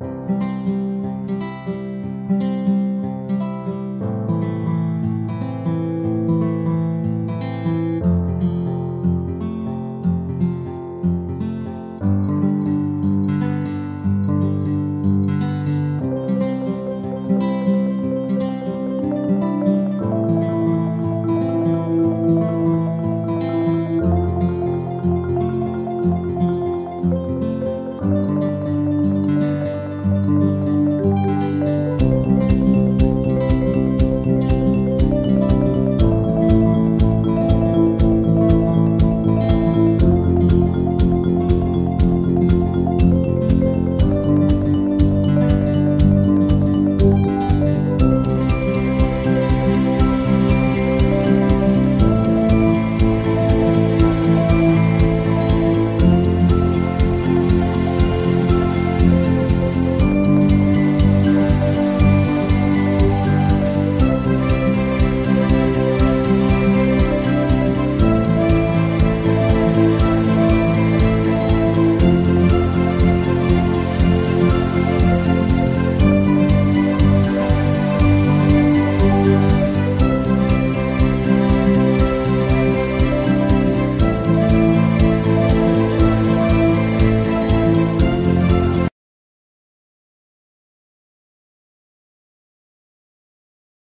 Música